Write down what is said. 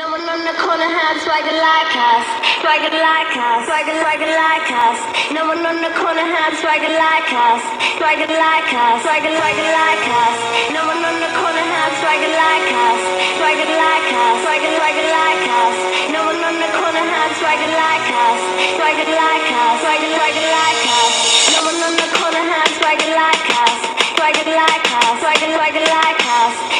No one on the corner had swagger like us, swagger like us, swagger, swagger like us. No one on the corner had swagger like us, swagger like us, swagger, swagger like us. No one on the corner had swagger like us, swagger like us, swagger, swagger like us. No one on the corner had swagger like us, swagger like us, swagger, swagger like us. No one on the corner had swagger like us, swagger like us, swagger, swagger like us.